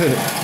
对，